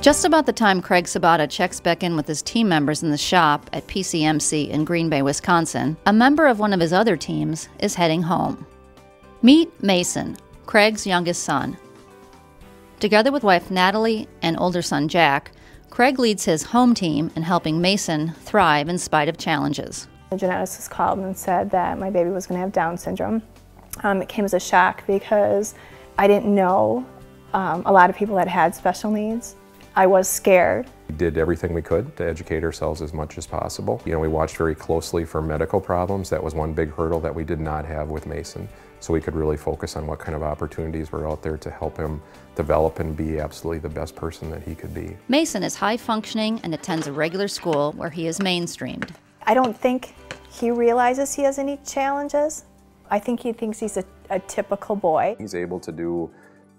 Just about the time Craig Sabota checks back in with his team members in the shop at PCMC in Green Bay, Wisconsin, a member of one of his other teams is heading home. Meet Mason, Craig's youngest son. Together with wife Natalie and older son Jack, Craig leads his home team in helping Mason thrive in spite of challenges. The geneticist called and said that my baby was going to have Down syndrome. Um, it came as a shock because I didn't know um, a lot of people that had special needs. I was scared. We did everything we could to educate ourselves as much as possible. You know, we watched very closely for medical problems. That was one big hurdle that we did not have with Mason. So we could really focus on what kind of opportunities were out there to help him develop and be absolutely the best person that he could be. Mason is high functioning and attends a regular school where he is mainstreamed. I don't think he realizes he has any challenges. I think he thinks he's a, a typical boy. He's able to do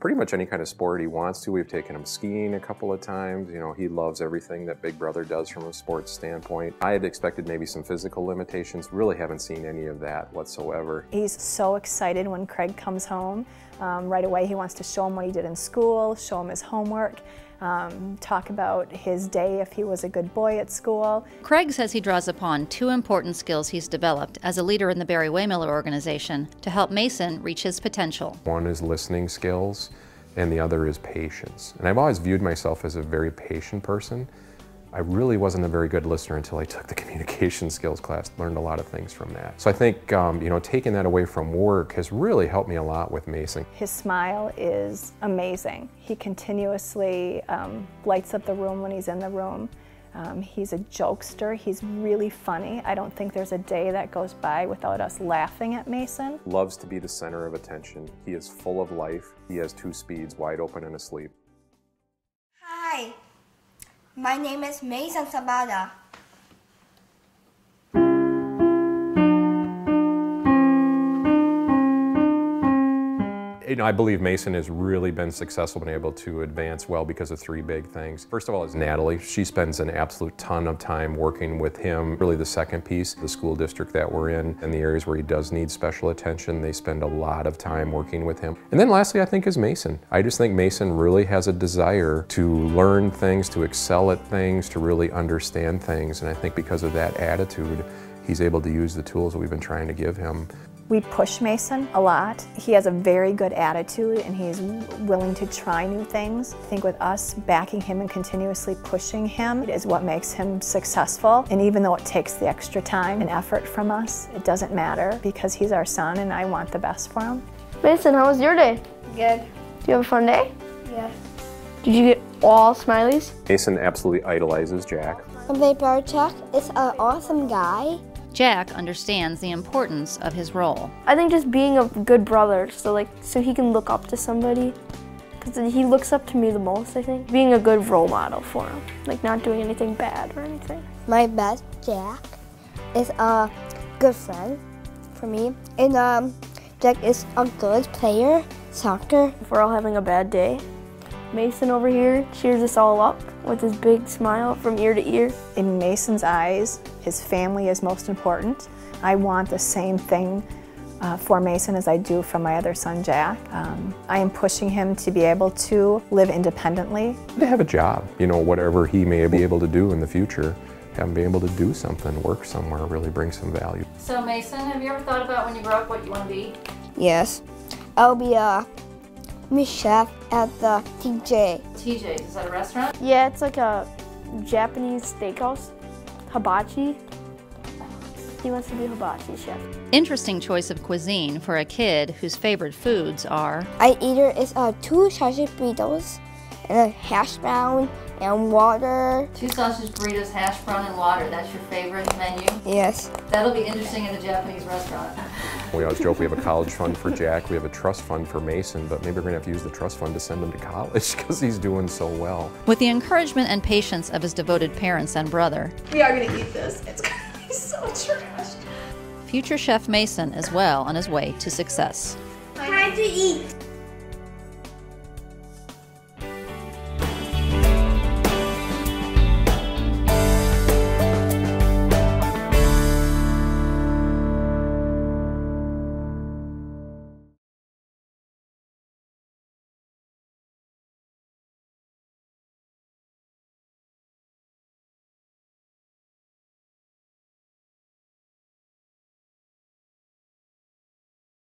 pretty much any kind of sport he wants to. We've taken him skiing a couple of times. You know, he loves everything that Big Brother does from a sports standpoint. I had expected maybe some physical limitations. Really haven't seen any of that whatsoever. He's so excited when Craig comes home. Um, right away, he wants to show him what he did in school, show him his homework um, talk about his day if he was a good boy at school. Craig says he draws upon two important skills he's developed as a leader in the Barry-Wehmiller organization to help Mason reach his potential. One is listening skills, and the other is patience. And I've always viewed myself as a very patient person. I really wasn't a very good listener until I took the communication skills class, learned a lot of things from that. So I think, um, you know, taking that away from work has really helped me a lot with Mason. His smile is amazing. He continuously um, lights up the room when he's in the room. Um, he's a jokester. He's really funny. I don't think there's a day that goes by without us laughing at Mason. Loves to be the center of attention. He is full of life. He has two speeds, wide open and asleep. My name is Mason Sabota. You know, I believe Mason has really been successful, been able to advance well because of three big things. First of all is Natalie. She spends an absolute ton of time working with him. Really the second piece, the school district that we're in and the areas where he does need special attention, they spend a lot of time working with him. And then lastly, I think is Mason. I just think Mason really has a desire to learn things, to excel at things, to really understand things. And I think because of that attitude, he's able to use the tools that we've been trying to give him we push Mason a lot. He has a very good attitude and he's willing to try new things. I think with us backing him and continuously pushing him is what makes him successful. And even though it takes the extra time and effort from us, it doesn't matter because he's our son and I want the best for him. Mason, how was your day? Good. Do you have a fun day? Yeah. Did you get all smileys? Mason absolutely idolizes Jack. Babe Barchak is an awesome guy. Jack understands the importance of his role. I think just being a good brother, so like so he can look up to somebody. Because he looks up to me the most, I think. Being a good role model for him. Like not doing anything bad or anything. My best Jack is a good friend for me. And um, Jack is a good player, soccer. If we're all having a bad day, Mason over here cheers us all up with his big smile from ear to ear. In Mason's eyes, his family is most important. I want the same thing uh, for Mason as I do for my other son, Jack. Um, I am pushing him to be able to live independently. To have a job, you know, whatever he may be able to do in the future, have him be able to do something, work somewhere, really bring some value. So Mason, have you ever thought about when you grow up what you want to be? Yes. I'll be a Miss Chef at the TJ. TJ, is that a restaurant? Yeah, it's like a Japanese steakhouse. Hibachi. He wants to be hibachi chef. Interesting choice of cuisine for a kid whose favorite foods are. I either is uh, two sausage burritos and a hash brown and water. Two sausage burritos, hash brown, and water. That's your favorite menu? Yes. That'll be interesting in a Japanese restaurant. We always joke we have a college fund for Jack, we have a trust fund for Mason, but maybe we're going to have to use the trust fund to send him to college because he's doing so well. With the encouragement and patience of his devoted parents and brother, we are going to eat this. It's going to be so trash. Future chef Mason is well on his way to success. Time to eat.